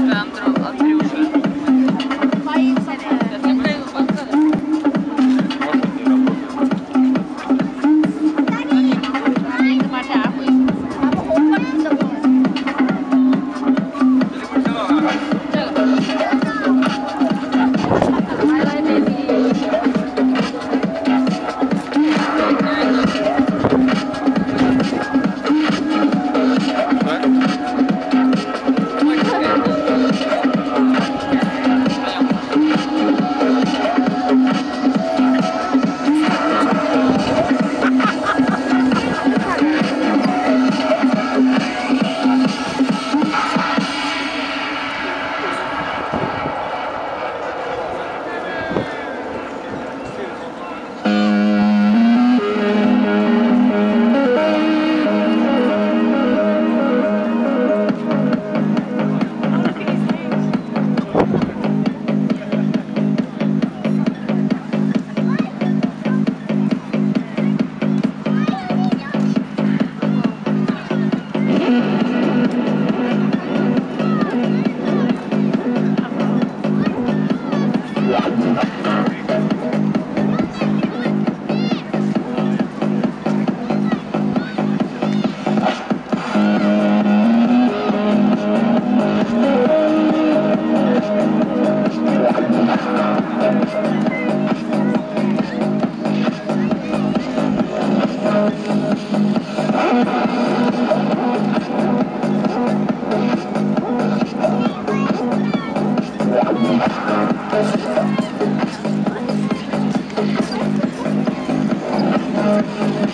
Alejandro. Thank you.